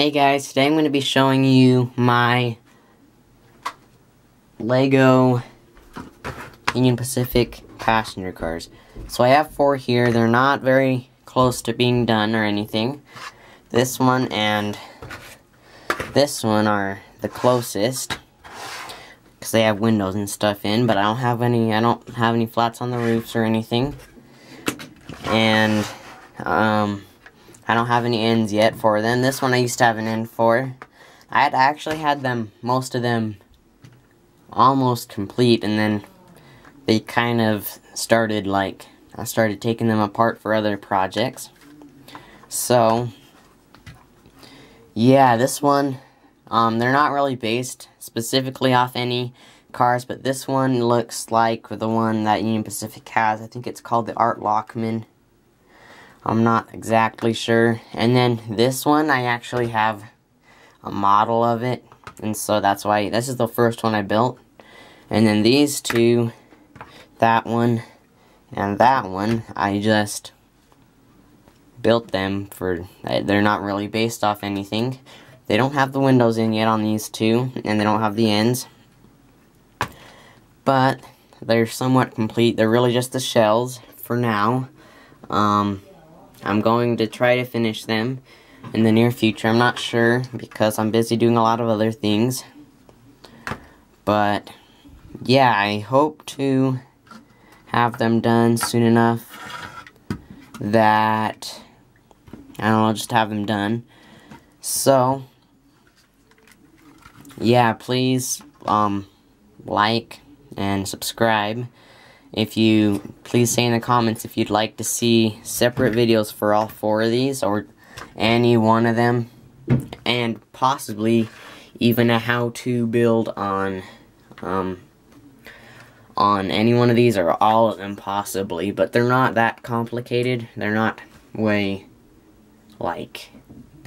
Hey guys, today I'm going to be showing you my Lego Union Pacific passenger cars. So I have four here. They're not very close to being done or anything. This one and this one are the closest because they have windows and stuff in, but I don't have any I don't have any flats on the roofs or anything. And um I don't have any ends yet for them. This one I used to have an end for. I had actually had them, most of them, almost complete, and then they kind of started, like, I started taking them apart for other projects. So, yeah, this one, um, they're not really based specifically off any cars, but this one looks like the one that Union Pacific has. I think it's called the Art Lockman I'm not exactly sure. And then this one, I actually have a model of it. And so that's why, this is the first one I built. And then these two, that one, and that one, I just built them for, they're not really based off anything. They don't have the windows in yet on these two, and they don't have the ends. But, they're somewhat complete. They're really just the shells for now. Um, I'm going to try to finish them in the near future. I'm not sure because I'm busy doing a lot of other things. But, yeah, I hope to have them done soon enough that, I don't know, just have them done. So, yeah, please, um, like and subscribe. If you, please say in the comments if you'd like to see separate videos for all four of these, or any one of them, and possibly even a how-to build on, um, on any one of these, or all of them possibly, but they're not that complicated, they're not way, like,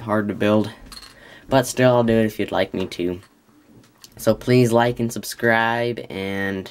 hard to build, but still I'll do it if you'd like me to. So please like and subscribe, and...